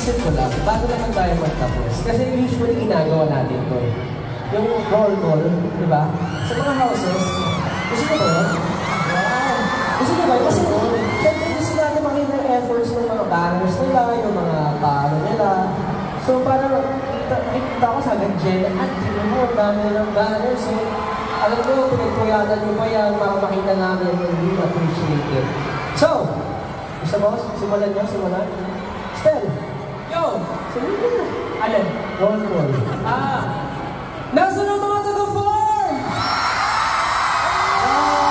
isip ko lang, bago naman tayo magtapos. Kasi usually ginagawa natin to. Yung roll call, di ba? Sa mga houses, gusto ko ba yun? Wow! Gusto ko ba yun? Kasi syempre gusto natin makita yung efforts ng mga banners nila, yung mga paano nila. So parang kita, kita ko sa agad, Jen, at tingnan mo, dami ng banners. So, alam ko, pinagpuyatan nyo pa yan para makita namin and we appreciate it. So, gusto mo? Simulan nyo? Simulan? Sino? One. Ah. Nasaan ang mga taga-farm? Ah.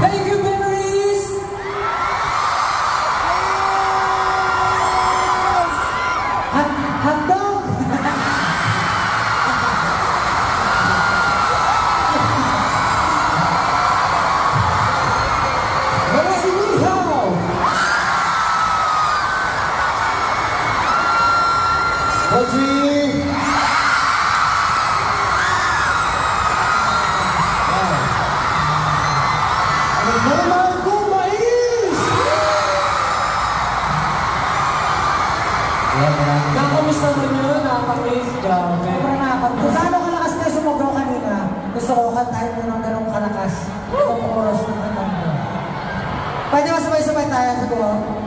Thank you, memories! Hoji! Ano naman kung mais? Nakamusta mo nyo? Nakakamiss. Grabe. Sobrang nakakamiss. Kung gaano kalakas na sumugaw kanina, gusto ko kantahin mo ng ganong kalakas. Ito po oras ng kanta mo. Pwede masabay-sabay tayo siguro.